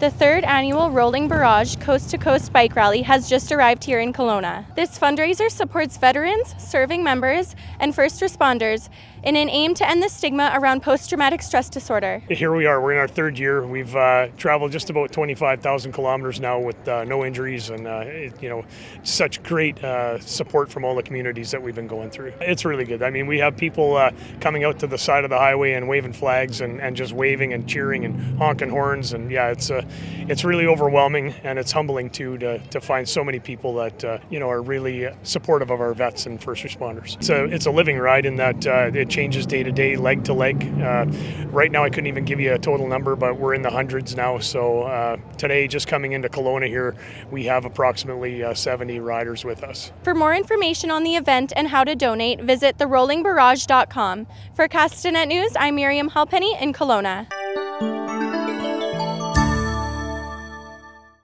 The third annual Rolling Barrage Coast to Coast Bike Rally has just arrived here in Kelowna. This fundraiser supports veterans, serving members, and first responders in an aim to end the stigma around post traumatic stress disorder. Here we are, we're in our third year. We've uh, traveled just about 25,000 kilometers now with uh, no injuries and, uh, it, you know, such great uh, support from all the communities that we've been going through. It's really good. I mean, we have people uh, coming out to the side of the highway and waving flags and, and just waving and cheering and honking horns. And yeah, it's, uh, it's really overwhelming and it's humbling too to, to find so many people that, you know, are really supportive of our vets and first responders. It's a, it's a living ride in that it changes day to day, leg to leg. Uh, right now, I couldn't even give you a total number, but we're in the hundreds now. So uh, today, just coming into Kelowna here, we have approximately uh, 70 riders with us. For more information on the event and how to donate, visit therollingbarrage.com. For Castanet News, I'm Miriam Halpenny in Kelowna.